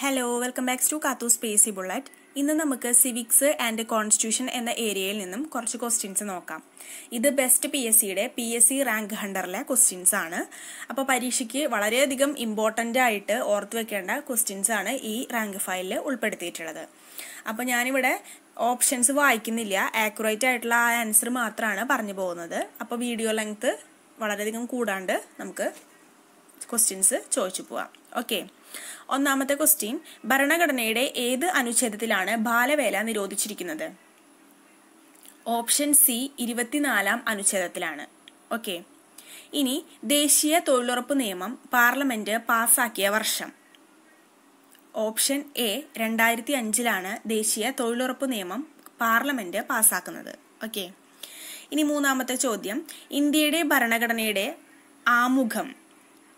Hello welcome back to കാത്തു സ്പേസി bullet ഇന്ന് നമുക്ക് സിവിക്സ് ആൻഡ് കോൺസ്റ്റിറ്റ്യൂഷൻ എന്ന ഏരിയയിൽ നിന്നും കുറച്ച് ക്വസ്റ്റ്യൻസ് നോക്കാം. ഇത് ബെസ്റ്റ് പി എസ് സിയുടെ പി എസ് സി റാങ്ക് ഹണ്ടറിലെ ക്വസ്റ്റ്യൻസ് ആണ്. അപ്പോൾ പരീക്ഷയ്ക്ക് വളരെയധികം ഇമ്പോർട്ടന്റ് ആയിട്ട് ഓർത്തു വെക്കേണ്ട ക്വസ്റ്റ്യൻസ് ആണ് ഈ റാങ്ക് ഫയലിൽ ഉൾപ്പെടുത്തിയിട്ടുള്ളത്. അപ്പോൾ ഞാനിവിടെ ഓപ്ഷൻസ് വായിക്കുന്നില്ല. ആക്യുറേറ്റ് ആയിട്ടുള്ള ആ ആൻസർ മാത്രമാണ് പറഞ്ഞു പോകുന്നത്. അപ്പോൾ വീഡിയോ ലെങ്ത് വളരെയധികം കൂടാണ്ട് നമുക്ക് ക്വസ്റ്റ്യൻസ് ചോദിച്ചു പോവാം. ഓക്കെ ഒന്നാമത്തെ ക്വസ്റ്റ്യൻ ഭരണഘടനയുടെ ഏത് അനുച്ഛേദത്തിലാണ് ബാലവേല നിരോധിച്ചിരിക്കുന്നത്? ഓപ്ഷൻ സി ഇരുപത്തിനാലാം അനുച്ഛേദത്തിലാണ്. ഓക്കെ ഇനി ദേശീയ തൊഴിലുറപ്പ് നിയമം പാർലമെന്റ് പാസാക്കിയ വർഷം. ഓപ്ഷൻ എ രണ്ടായിരത്തി അഞ്ചിലാണ് ദേശീയ തൊഴിലുറപ്പ് നിയമം പാർലമെന്റ് പാസാക്കുന്നത് ഓക്കെ ഇനി മൂന്നാമത്തെ ചോദ്യം. ഇന്ത്യയുടെ ഭരണഘടനയുടെ ആമുഖം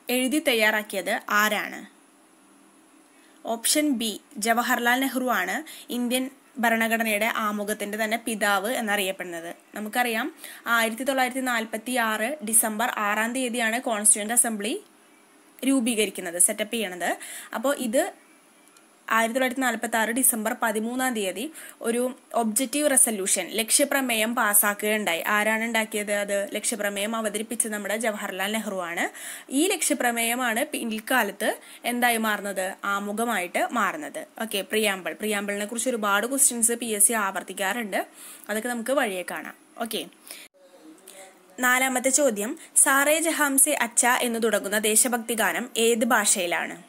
എഴുതി തയ്യാറാക്കിയത് ആരാണ്? ഓപ്ഷൻ ബി ജവഹർലാൽ നെഹ്റു ആണ് ഇന്ത്യൻ ഭരണഘടനയുടെ ആമുഖത്തിന്റെ തന്നെ പിതാവ് എന്നറിയപ്പെടുന്നത്. നമുക്കറിയാം ആയിരത്തി തൊള്ളായിരത്തി നാൽപ്പത്തി ആറ് ഡിസംബർ ആറാം തീയതിയാണ് കോൺസ്റ്റിറ്റ്യൂന്റ് അസംബ്ലി രൂപീകരിക്കുന്നത് സെറ്റപ്പ് ചെയ്യണത്. അപ്പോൾ ഇത് ആയിരത്തി തൊള്ളായിരത്തി നാൽപ്പത്തി ആറ് ഡിസംബർ പതിമൂന്നാം തീയതി ഒരു ഒബ്ജക്റ്റീവ് റെസല്യൂഷൻ ലക്ഷ്യപ്രമേയം പാസ്സാക്കുകയുണ്ടായി ആരാണ് ഉണ്ടാക്കിയത്? അത് ലക്ഷ്യപ്രമേയം അവതരിപ്പിച്ചത് നമ്മുടെ ജവഹർലാൽ നെഹ്റു ആണ്. ഈ ലക്ഷ്യപ്രമേയമാണ് പിൽക്കാലത്ത് എന്തായി മാറുന്നത്? ആമുഖമായിട്ട് മാറുന്നത്. ഓക്കെ പ്രിയാമ്പിൾ പ്രിയാമ്പിളിനെ കുറിച്ച് ഒരുപാട് ക്വസ്റ്റ്യൻസ് പി എസ് സി ആവർത്തിക്കാറുണ്ട്. അതൊക്കെ നമുക്ക് വഴിയെ കാണാം. ഓക്കെ നാലാമത്തെ ചോദ്യം. സാറേ ജഹാംസെ അച്ച എന്ന് തുടങ്ങുന്ന ദേശഭക്തി ഗാനം ഏത് ഭാഷയിലാണ്?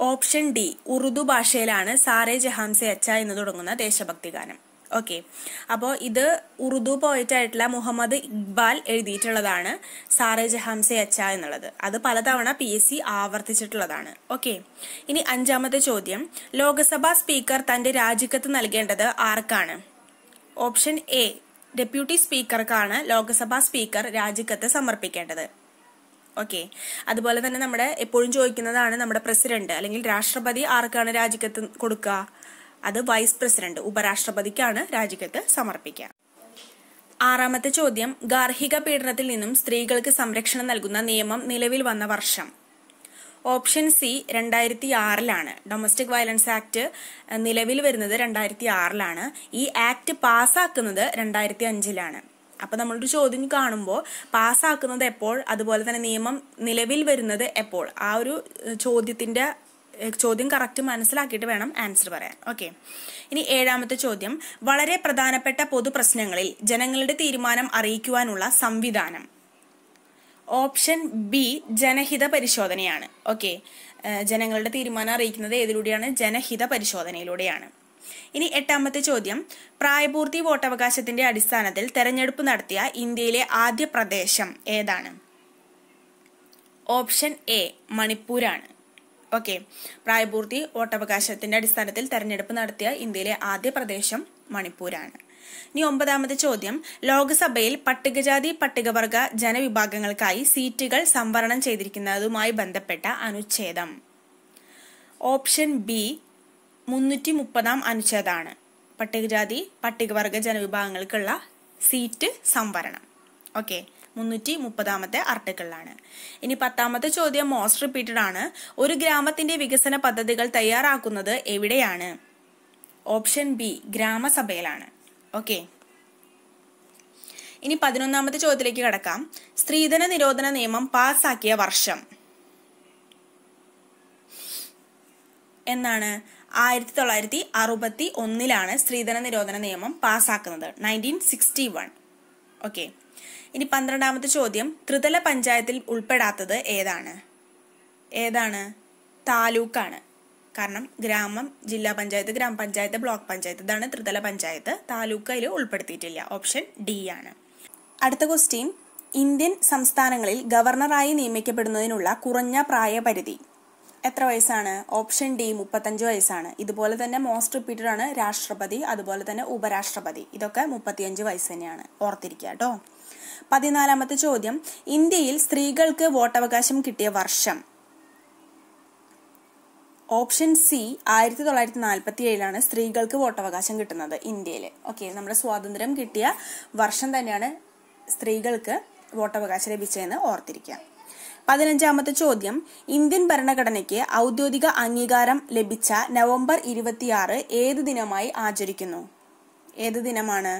ഓപ്ഷൻ ഡി ഉറുദു ഭാഷയിലാണ് സാറേ ജഹാംസെ അച്ച എന്ന് തുടങ്ങുന്ന ദേശഭക്തി ഗാനം ഓക്കെ. അപ്പോൾ ഇത് ഉറുദു പോയിറ്റ് ആയിട്ടുള്ള മുഹമ്മദ് ഇക്ബാൽ എഴുതിയിട്ടുള്ളതാണ് സാറേ ജഹാംസെ അച്ച എന്നുള്ളത്. അത് പലതവണ പി എസ് സി ആവർത്തിച്ചിട്ടുള്ളതാണ്. ഓക്കെ. ഇനി അഞ്ചാമത്തെ ചോദ്യം. ലോക്സഭാ സ്പീക്കർ തന്റെ രാജിക്കത്ത് നൽകേണ്ടത് ആർക്കാണ്? ഓപ്ഷൻ എ ഡെപ്യൂട്ടി സ്പീക്കർക്കാണ് ലോക്സഭാ സ്പീക്കർ രാജിക്കത്ത് സമർപ്പിക്കേണ്ടത്. ഓക്കെ അതുപോലെ തന്നെ നമ്മുടെ എപ്പോഴും ചോദിക്കുന്നതാണ് നമ്മുടെ പ്രസിഡന്റ് അല്ലെങ്കിൽ രാഷ്ട്രപതി ആർക്കാണ് രാജിക്കത്ത് കൊടുക്കുക? അത് വൈസ് പ്രസിഡന്റ് ഉപരാഷ്ട്രപതിക്കാണ് രാജിക്കത്ത് സമർപ്പിക്കുക. ആറാമത്തെ ചോദ്യം ഗാർഹിക പീഡനത്തിൽ നിന്നും സ്ത്രീകൾക്ക് സംരക്ഷണം നൽകുന്ന നിയമം നിലവിൽ വന്ന വർഷം. ഓപ്ഷൻ സി രണ്ടായിരത്തി ആറിലാണ് ഡൊമസ്റ്റിക് വയലൻസ് ആക്ട് നിലവിൽ വരുന്നത് രണ്ടായിരത്തി ആറിലാണ് ഈ ആക്ട് പാസ്സാക്കുന്നത് രണ്ടായിരത്തി അഞ്ചിലാണ് അപ്പൊ നമ്മളൊരു ചോദ്യം കാണുമ്പോൾ പാസ്സാക്കുന്നത് എപ്പോൾ? അതുപോലെ തന്നെ നിയമം നിലവിൽ വരുന്നത് എപ്പോൾ? ആ ഒരു ചോദ്യത്തിന്റെ ചോദ്യം കറക്റ്റ് മനസ്സിലാക്കിയിട്ട് വേണം ആൻസർ പറയാൻ. ഓക്കെ ഇനി ഏഴാമത്തെ ചോദ്യം. വളരെ പ്രധാനപ്പെട്ട പൊതുപ്രശ്നങ്ങളിൽ ജനങ്ങളുടെ തീരുമാനം അറിയിക്കുവാനുള്ള സംവിധാനം. ഓപ്ഷൻ ബി ജനഹിത പരിശോധനയാണ്. ഓക്കെ ജനങ്ങളുടെ തീരുമാനം അറിയിക്കുന്നത് ഏതിലൂടെയാണ്? ജനഹിത പരിശോധനയിലൂടെയാണ്. ഇനി എട്ടാമത്തെ ചോദ്യം. പ്രായപൂർത്തി വോട്ടവകാശത്തിന്റെ അടിസ്ഥാനത്തിൽ തെരഞ്ഞെടുപ്പ് നടത്തിയ ഇന്ത്യയിലെ ആദ്യ പ്രദേശം ഏതാണ്? ഓപ്ഷൻ എ മണിപ്പൂരാണ്. ഓക്കെ. പ്രായപൂർത്തി വോട്ടവകാശത്തിന്റെ അടിസ്ഥാനത്തിൽ തെരഞ്ഞെടുപ്പ് നടത്തിയ ഇന്ത്യയിലെ ആദ്യ പ്രദേശം മണിപ്പൂരാണ്. ഇനി ഒമ്പതാമത്തെ ചോദ്യം. ലോക്സഭയിൽ പട്ടികജാതി പട്ടികവർഗ ജനവിഭാഗങ്ങൾക്കായി സീറ്റുകൾ സംവരണം ചെയ്തിരിക്കുന്നതുമായി ബന്ധപ്പെട്ട അനുച്ഛേദം. ഓപ്ഷൻ ബി മുന്നൂറ്റി മുപ്പതാം അനുച്ഛേദമാണ്. പട്ടികജാതി പട്ടികവർഗ ജനവിഭാഗങ്ങൾക്കുള്ള സീറ്റ് സംവരണം. ഓക്കെ മുന്നൂറ്റി മുപ്പതാമത്തെ ആർട്ടിക്കിളിലാണ്. ഇനി പത്താമത്തെ ചോദ്യം മോസ്റ്റ് റിപ്പീറ്റഡ് ആണ്. ഒരു ഗ്രാമത്തിന്റെ വികസന പദ്ധതികൾ തയ്യാറാക്കുന്നത് എവിടെയാണ്? ഓപ്ഷൻ ബി ഗ്രാമസഭയിലാണ്. ഓക്കെ. ഇനി പതിനൊന്നാമത്തെ ചോദ്യത്തിലേക്ക് കടക്കാം. സ്ത്രീധന നിരോധന നിയമം പാസ്സാക്കിയ വർഷം. എന്നാണ്? ആയിരത്തി തൊള്ളായിരത്തി അറുപത്തി ഒന്നിലാണ് സ്ത്രീധന നിരോധന നിയമം പാസ്സാക്കുന്നത് നയന്റീൻ സിക്സ്റ്റി വൺ ഓക്കെ ഇനി പന്ത്രണ്ടാമത്തെ ചോദ്യം. ത്രിതല പഞ്ചായത്തിൽ ഉൾപ്പെടാത്തത് ഏതാണ്? ഏതാണ്? താലൂക്കാണ്. കാരണം ഗ്രാമം ജില്ലാ പഞ്ചായത്ത് ഗ്രാമപഞ്ചായത്ത് ബ്ലോക്ക് പഞ്ചായത്ത് ഇതാണ് ത്രിതല പഞ്ചായത്ത്. താലൂക്ക് അതിൽ ഉൾപ്പെടുത്തിയിട്ടില്ല. ഓപ്ഷൻ ഡി ആണ്. അടുത്ത ക്വസ്റ്റ്യൻ ഇന്ത്യൻ സംസ്ഥാനങ്ങളിൽ ഗവർണറായി നിയമിക്കപ്പെടുന്നതിനുള്ള കുറഞ്ഞ പ്രായപരിധി. എത്ര വയസ്സാണ്? ഓപ്ഷൻ ഡി മുപ്പത്തഞ്ച് വയസ്സാണ്. ഇതുപോലെ തന്നെ മോസ്റ്റ് റിപ്പീറ്റഡ് ആണ് രാഷ്ട്രപതി അതുപോലെ തന്നെ ഉപരാഷ്ട്രപതി. ഇതൊക്കെ മുപ്പത്തിയഞ്ച് വയസ്സ് തന്നെയാണ്. ഓർത്തിരിക്കുക കേട്ടോ. പതിനാലാമത്തെ ചോദ്യം. ഇന്ത്യയിൽ സ്ത്രീകൾക്ക് വോട്ടവകാശം കിട്ടിയ വർഷം. ഓപ്ഷൻ സി ആയിരത്തി തൊള്ളായിരത്തി നാൽപ്പത്തി ഏഴിലാണ് സ്ത്രീകൾക്ക് വോട്ടവകാശം കിട്ടുന്നത് ഇന്ത്യയിൽ ഓക്കെ നമ്മുടെ സ്വാതന്ത്ര്യം കിട്ടിയ വർഷം തന്നെയാണ് സ്ത്രീകൾക്ക് വോട്ടവകാശം ലഭിച്ചതെന്ന് ഓർത്തിരിക്കുക. പതിനഞ്ചാമത്തെ ചോദ്യം. ഇന്ത്യൻ ഭരണഘടനയ്ക്ക് ഔദ്യോഗിക അംഗീകാരം ലഭിച്ച നവംബർ ഇരുപത്തിയാറ് ഏത് ദിനമായി ആചരിക്കുന്നു? ഏത് ദിനമാണ്?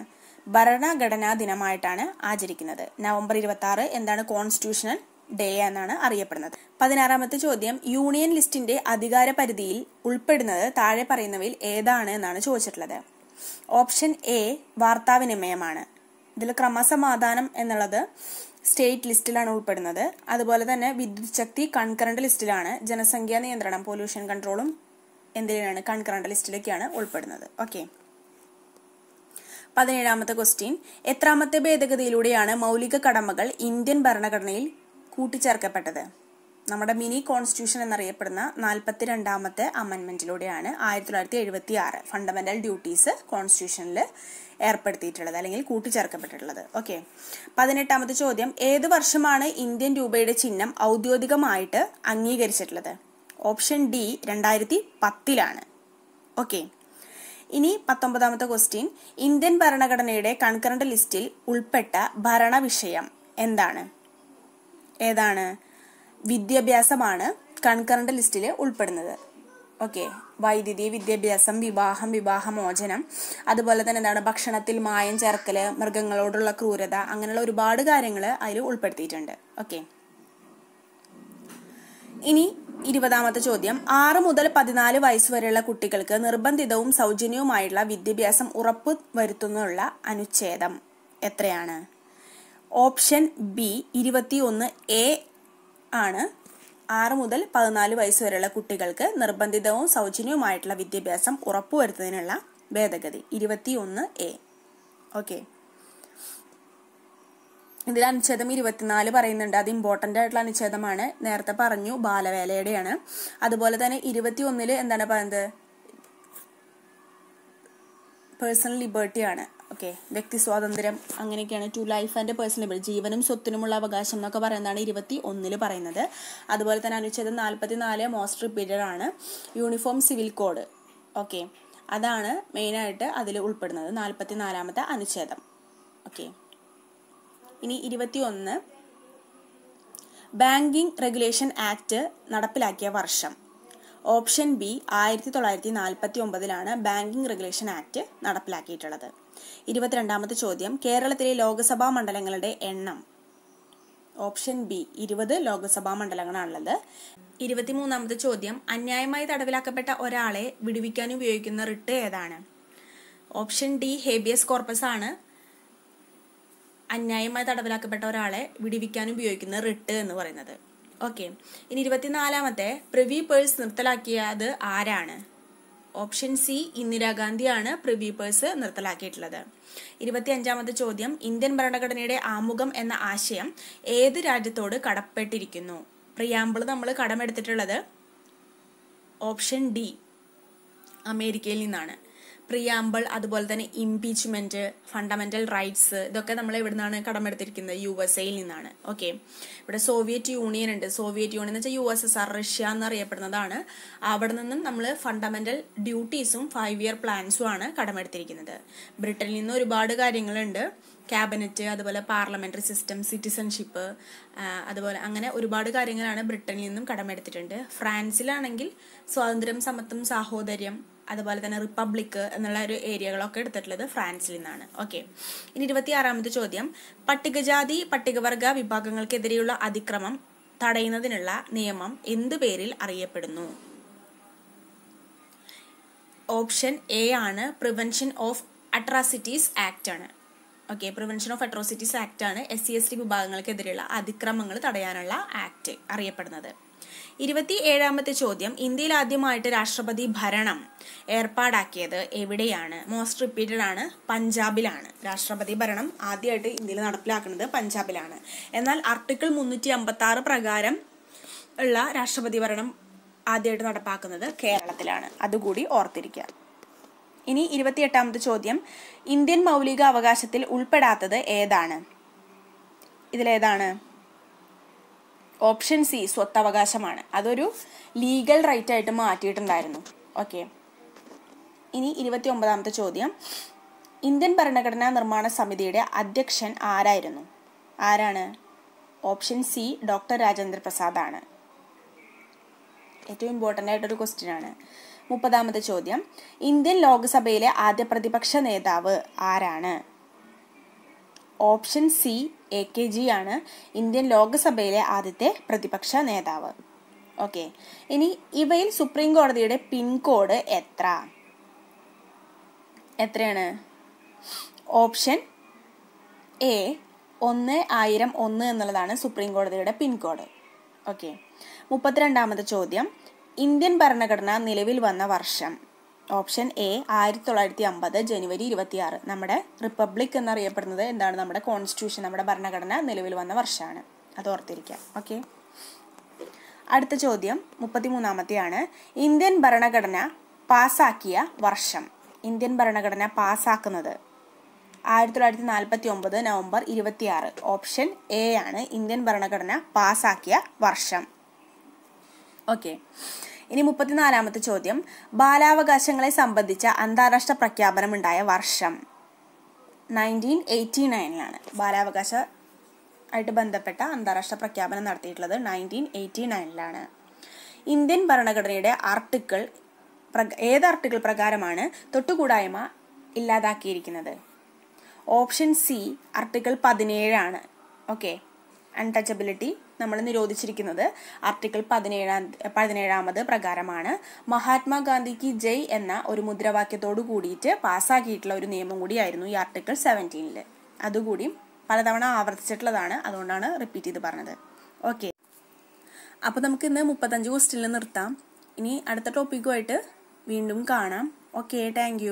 ഭരണഘടനാ ദിനമായിട്ടാണ് ആചരിക്കുന്നത്. നവംബർ ഇരുപത്തി ആറ് എന്താണ് കോൺസ്റ്റിറ്റ്യൂഷണൽ ഡേ എന്നാണ് അറിയപ്പെടുന്നത്. പതിനാറാമത്തെ ചോദ്യം. യൂണിയൻ ലിസ്റ്റിന്റെ അധികാര പരിധിയിൽ ഉൾപ്പെടുന്നത് താഴെ പറയുന്നവയിൽ ഏതാണ് എന്നാണ് ചോദിച്ചിട്ടുള്ളത്. ഓപ്ഷൻ എ വാർത്താവിനിമയമാണ്. ഇതിൽ ക്രമസമാധാനം എന്നുള്ളത് സ്റ്റേറ്റ് ലിസ്റ്റിലാണ് ഉൾപ്പെടുന്നത്. അതുപോലെ തന്നെ വിദ്യുത് ശക്തി കൺകറന്റ് ലിസ്റ്റിലാണ് ജനസംഖ്യാ നിയന്ത്രണം പൊല്യൂഷൻ കൺട്രോളും എന്തിനാണ് കൺകറന്റ് ലിസ്റ്റിലേക്കാണ് ഉൾപ്പെടുന്നത്. ഓക്കെ. പതിനേഴാമത്തെ ക്വസ്റ്റ്യൻ. എത്രാമത്തെ ഭേദഗതിയിലൂടെയാണ് മൗലിക കടമകൾ ഇന്ത്യൻ ഭരണഘടനയിൽ കൂട്ടിച്ചേർക്കപ്പെട്ടത്? നമ്മുടെ മിനി കോൺസ്റ്റിറ്റ്യൂഷൻ എന്നറിയപ്പെടുന്ന നാൽപ്പത്തി രണ്ടാമത്തെ അമെൻമെന്റിലൂടെയാണ് ആയിരത്തി തൊള്ളായിരത്തി എഴുപത്തി ആറ് ഫണ്ടമെന്റൽ ഡ്യൂട്ടീസ് കോൺസ്റ്റിറ്റ്യൂഷനിൽ ഏർപ്പെടുത്തിയിട്ടുള്ളത് അല്ലെങ്കിൽ കൂട്ടിച്ചേർക്കപ്പെട്ടിട്ടുള്ളത്. ഓക്കെ. പതിനെട്ടാമത്തെ ചോദ്യം ഏത് വർഷമാണ് ഇന്ത്യൻ രൂപയുടെ ചിഹ്നം ഔദ്യോഗികമായിട്ട് അംഗീകരിച്ചിട്ടുള്ളത്? ഓപ്ഷൻ ഡി രണ്ടായിരത്തി പത്തിലാണ് ഓക്കെ. ഇനി പത്തൊമ്പതാമത്തെ ക്വസ്റ്റ്യൻ ഇന്ത്യൻ ഭരണഘടനയുടെ കൺകറന്റ് ലിസ്റ്റിൽ ഉൾപ്പെട്ട ഭരണവിഷയം എന്താണ്? ഏതാണ്? വിദ്യാഭ്യാസമാണ് കൺകറന്റ് ലിസ്റ്റിൽ ഉൾപ്പെടുന്നത്. ഓക്കെ. വൈദ്യുതി വിദ്യാഭ്യാസം വിവാഹം വിവാഹമോചനം അതുപോലെ തന്നെ എന്താണ് ഭക്ഷണത്തിൽ മായം ചേർക്കൽ മൃഗങ്ങളോടുള്ള ക്രൂരത അങ്ങനെയുള്ള ഒരുപാട് കാര്യങ്ങൾ അതിൽ ഉൾപ്പെടുത്തിയിട്ടുണ്ട്. ഓക്കെ. ഇനി ഇരുപതാമത്തെ ചോദ്യം. ആറ് മുതൽ പതിനാല് വയസ്സ് വരെയുള്ള കുട്ടികൾക്ക് നിർബന്ധിതവും സൗജന്യവുമായുള്ള വിദ്യാഭ്യാസം ഉറപ്പ് വരുത്തുന്നുള്ള അനുച്ഛേദം എത്രയാണ്? ഓപ്ഷൻ ബി ഇരുപത്തിയൊന്ന് എ ആണ്. ആറ് മുതൽ പതിനാല് വയസ്സ് വരെയുള്ള കുട്ടികൾക്ക് നിർബന്ധിതവും സൗജന്യവുമായിട്ടുള്ള വിദ്യാഭ്യാസം ഉറപ്പുവരുത്തുന്നതിനുള്ള ഭേദഗതി. ഇരുപത്തി ഒന്ന് എ. ഓക്കെ. ഇതിൽ അനുച്ഛേദം ഇരുപത്തിനാല് പറയുന്നുണ്ട്. അത് ഇമ്പോർട്ടന്റ് ആയിട്ടുള്ള അനുച്ഛേദമാണ്. നേരത്തെ പറഞ്ഞു ബാലവേലയുടെയാണ്. അതുപോലെ തന്നെ ഇരുപത്തി ഒന്നിൽ എന്താണ് പറയുന്നത്? പേഴ്സണൽ ലിബർട്ടിയാണ് ഓക്കെ. വ്യക്തി സ്വാതന്ത്ര്യം അങ്ങനെയൊക്കെയാണ് ടു ലൈഫ് ആൻഡ് പേഴ്സണൽ ജീവനും സ്വത്തിനുമുള്ള അവകാശം എന്നൊക്കെ പറയുന്നതാണ് ഇരുപത്തി ഒന്നിൽ പറയുന്നത്. അതുപോലെ തന്നെ അനുച്ഛേദം നാൽപ്പത്തി നാല് മോസ്റ്റ് റിപ്പീറ്റഡ് ആണ്. Uniform civil code okay. അതാണ് മെയിനായിട്ട് അതിൽ ഉൾപ്പെടുന്നത്. നാൽപ്പത്തി നാലാമത്തെ അനുച്ഛേദം. ഓക്കെ. ഇനി ഇരുപത്തി ഒന്ന് ബാങ്കിങ് റെഗുലേഷൻ ആക്ട് നടപ്പിലാക്കിയ വർഷം. ഓപ്ഷൻ ബി ആയിരത്തി തൊള്ളായിരത്തി നാൽപ്പത്തി ഒമ്പതിലാണ് ബാങ്കിങ് റെഗുലേഷൻ ആക്ട് നടപ്പിലാക്കിയിട്ടുള്ളത്. ഇരുപത്തിരണ്ടാമത്തെ ചോദ്യം കേരളത്തിലെ ലോക്സഭാ മണ്ഡലങ്ങളുടെ എണ്ണം. ഓപ്ഷൻ ബി ഇരുപത് ലോക്സഭാ മണ്ഡലങ്ങളാണുള്ളത്. ഇരുപത്തിമൂന്നാമത്തെ ചോദ്യം അന്യായമായി തടവിലാക്കപ്പെട്ട ഒരാളെ വിടുവിക്കാൻ ഉപയോഗിക്കുന്ന റിട്ട് ഏതാണ്? ഓപ്ഷൻ ഡി ഹേബിയസ് കോർപ്പസ് ആണ്. അന്യായമായി തടവിലാക്കപ്പെട്ട ഒരാളെ വിടുവിക്കാൻ ഉപയോഗിക്കുന്ന റിട്ട് എന്ന് പറയുന്നത്. ഓക്കെ. ഇനി ഇരുപത്തിനാലാമത്തെ പ്രിവി പേഴ്സ് നിർത്തലാക്കിയത് ആരാണ്? ഓപ്ഷൻ സി ഇന്ദിരാഗാന്ധിയാണ് പ്രിവി പേഴ്സ് നിർത്തലാക്കിയിട്ടുള്ളത്. ഇരുപത്തി അഞ്ചാമത്തെ ചോദ്യം ഇന്ത്യൻ ഭരണഘടനയുടെ ആമുഖം എന്ന ആശയം ഏത് രാജ്യത്തോട് കടപ്പെട്ടിരിക്കുന്നു? പ്രിയാമ്പിൾ നമ്മൾ കടമെടുത്തിട്ടുള്ളത് ഓപ്ഷൻ ഡി അമേരിക്കയിൽ നിന്നാണ്. പ്രിയാമ്പിൾ അതുപോലെ തന്നെ ഇംപീച്ച്മെന്റ് ഫണ്ടമെന്റൽ റൈറ്റ്സ് ഇതൊക്കെ നമ്മൾ എവിടെ നിന്നാണ് കടമെടുത്തിരിക്കുന്നത് യു എസ് എയിൽ നിന്നാണ്. ഓക്കെ ഇവിടെ സോവിയറ്റ് യൂണിയൻ ഉണ്ട്. സോവിയറ്റ് യൂണിയൻ എന്ന് വെച്ചാൽ U S S R Russia എന്നറിയപ്പെടുന്നതാണ്. അവിടെ നിന്നും നമ്മൾ ഫണ്ടമെന്റൽ ഡ്യൂട്ടീസും ഫൈവ് ഇയർ പ്ലാൻസും ആണ് കടമെടുത്തിരിക്കുന്നത്. ബ്രിട്ടനിൽ നിന്ന് ഒരുപാട് കാര്യങ്ങളുണ്ട്. ക്യാബിനറ്റ് അതുപോലെ പാർലമെന്ററി സിസ്റ്റം സിറ്റിസൺഷിപ്പ് അതുപോലെ അങ്ങനെ ഒരുപാട് കാര്യങ്ങളാണ് ബ്രിട്ടനിൽ നിന്നും കടമെടുത്തിട്ടുണ്ട്. ഫ്രാൻസിലാണെങ്കിൽ സ്വാതന്ത്ര്യം സമത്വം സാഹോദര്യം അതുപോലെ തന്നെ റിപ്പബ്ലിക് എന്നുള്ള ഒരു ഏരിയകളൊക്കെ എടുത്തിട്ടുള്ളത് ഫ്രാൻസിൽ നിന്നാണ്. ഓക്കെ ഇനി ഇരുപത്തിയാറാമത്തെ ചോദ്യം. പട്ടികജാതി പട്ടികവർഗ വിഭാഗങ്ങൾക്കെതിരെയുള്ള അതിക്രമം തടയുന്നതിനുള്ള നിയമം എന്ത് പേരിൽ അറിയപ്പെടുന്നു? ഓപ്ഷൻ എ ആണ്. പ്രിവെൻഷൻ ഓഫ് അട്രോസിറ്റീസ് ആക്ട് ആണ്. Okay prevention of atrocities act ആണ് എസ് സി എസ് ടി വിഭാഗങ്ങൾക്കെതിരെയുള്ള അതിക്രമങ്ങൾ തടയാനുള്ള ആക്ട് അറിയപ്പെടുന്നത്. ഇരുപത്തി ഏഴാമത്തെ ചോദ്യം. ഇന്ത്യയിൽ ആദ്യമായിട്ട് രാഷ്ട്രപതി ഭരണം ഏർപ്പാടാക്കിയത് എവിടെയാണ്? മോസ്റ്റ് റിപ്പീറ്റഡ് ആണ് പഞ്ചാബിലാണ്. രാഷ്ട്രപതി ഭരണം ആദ്യമായിട്ട് ഇന്ത്യയിൽ നടപ്പിലാക്കുന്നത് പഞ്ചാബിലാണ്. എന്നാൽ ആർട്ടിക്കിൾ മുന്നൂറ്റി അമ്പത്തി ആറ് പ്രകാരം ഉള്ള രാഷ്ട്രപതി ഭരണം ആദ്യമായിട്ട് നടപ്പാക്കുന്നത് കേരളത്തിലാണ്. അതുകൂടി ഓർത്തിരിക്കുക. ഇനി ഇരുപത്തിയെട്ടാമത്തെ ചോദ്യം. ഇന്ത്യൻ മൗലിക അവകാശത്തിൽ ഉൾപ്പെടാത്തത് ഏതാണ്? ഇതിലേതാണ്? ഓപ്ഷൻ സി സ്വത്തവകാശമാണ്. അതൊരു ലീഗൽ റൈറ്റ് ആയിട്ട് മാറ്റിയിട്ടുണ്ടായിരുന്നു. ഓക്കെ. ഇനി ഇരുപത്തി ഒമ്പതാമത്തെ ചോദ്യം. ഇന്ത്യൻ ഭരണഘടനാ നിർമ്മാണ സമിതിയുടെ അധ്യക്ഷൻ ആരായിരുന്നു? ആരാണ്? Option C doctor Rajendra Prasad ആണ് ഏറ്റവും ഇമ്പോർട്ടന്റ് ആയിട്ടൊരു ക്വസ്റ്റ്യൻ ആണ്. മുപ്പതാമത്തെ ചോദ്യം. ഇന്ത്യൻ ലോക്സഭയിലെ ആദ്യ പ്രതിപക്ഷ നേതാവ് ആരാണ്? Option C A K G ആണ് ഇന്ത്യൻ ലോകസഭയിലെ ആദ്യത്തെ പ്രതിപക്ഷ നേതാവ്. ഓക്കെ. ഇനി ഇവയിൽ സുപ്രീം കോടതിയുടെ പിൻകോഡ് എത്ര? എത്രയാണ്? ഓപ്ഷൻ എ ഒന്ന് ആയിരം ഒന്ന് എന്നുള്ളതാണ് സുപ്രീം കോടതിയുടെ പിൻകോഡ് ഓക്കെ. മുപ്പത്തിരണ്ടാമത്തെ ചോദ്യം. ഇന്ത്യൻ ഭരണഘടന നിലവിൽ വന്ന വർഷം ഓപ്ഷൻ എ ആയിരത്തി തൊള്ളായിരത്തി അമ്പത് ജനുവരി ഇരുപത്തിയാറ്. നമ്മുടെ റിപ്പബ്ലിക് എന്നറിയപ്പെടുന്നത് എന്താണ്? നമ്മുടെ കോൺസ്റ്റിറ്റ്യൂഷൻ നമ്മുടെ ഭരണഘടന നിലവിൽ വന്ന വർഷമാണ്. അത് ഓർത്തിരിക്കാം ഓക്കെ. അടുത്ത ചോദ്യം മുപ്പത്തിമൂന്നാമത്തെയാണ്. ഇന്ത്യൻ ഭരണഘടന പാസാക്കിയ വർഷം. ഇന്ത്യൻ ഭരണഘടന പാസാക്കുന്നത് ആയിരത്തി തൊള്ളായിരത്തി നാൽപ്പത്തി ഒമ്പത് നവംബർ ഇരുപത്തിയാറ്. ഓപ്ഷൻ എ ആണ് ഇന്ത്യൻ ഭരണഘടന പാസാക്കിയ വർഷം. ഓക്കെ. ഇനി മുപ്പത്തിനാലാമത്തെ ചോദ്യം. ബാലാവകാശങ്ങളെ സംബന്ധിച്ച അന്താരാഷ്ട്ര പ്രഖ്യാപനമുണ്ടായ വർഷം. നയന്റീൻ എയ്റ്റി നയനിലാണ് ബാലാവകാശ ആയിട്ട് ബന്ധപ്പെട്ട അന്താരാഷ്ട്ര പ്രഖ്യാപനം നടത്തിയിട്ടുള്ളത് നയന്റീൻ എയ്റ്റി നയനിലാണ് ഇന്ത്യൻ ഭരണഘടനയുടെ ആർട്ടിക്കിൾ ഏത് ആർട്ടിക്കിൾ പ്രകാരമാണ് തൊട്ടുകൂടായ്മ ഇല്ലാതാക്കിയിരിക്കുന്നത്? ഓപ്ഷൻ സി ആർട്ടിക്കിൾ പതിനേഴാണ്. ഓക്കെ. അൺടച്ചബിലിറ്റി നമ്മൾ നിരോധിച്ചിരിക്കുന്നത് ആർട്ടിക്കിൾ പതിനേഴാം പതിനേഴാമത് പ്രകാരമാണ്. മഹാത്മാഗാന്ധിക്ക് ജയ് എന്ന ഒരു മുദ്രാവാക്യത്തോടു കൂടിയിട്ട് പാസ്സാക്കിയിട്ടുള്ള ഒരു നിയമം കൂടിയായിരുന്നു ഈ ആർട്ടിക്കിൾ സെവന്റീനിൽ അതുകൂടി പലതവണ ആവർത്തിച്ചിട്ടുള്ളതാണ്. അതുകൊണ്ടാണ് റിപ്പീറ്റ് ചെയ്ത് പറഞ്ഞത്. ഓക്കെ അപ്പോൾ നമുക്ക് ഇന്ന് മുപ്പത്തഞ്ച് ക്വസ്റ്റ്യനിൽ നിർത്താം. ഇനി അടുത്ത ടോപ്പിക്കുമായിട്ട് വീണ്ടും കാണാം. Okay thank